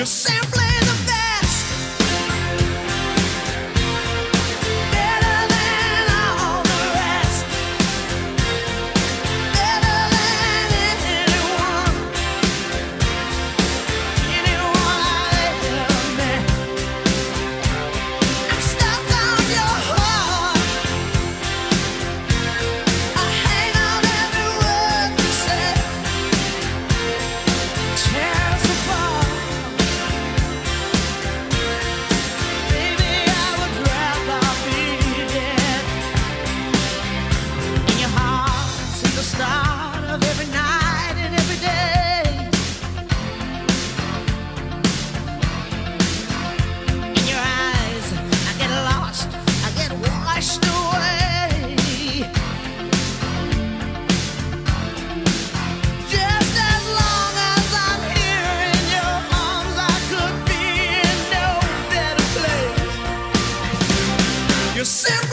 You simply yourself.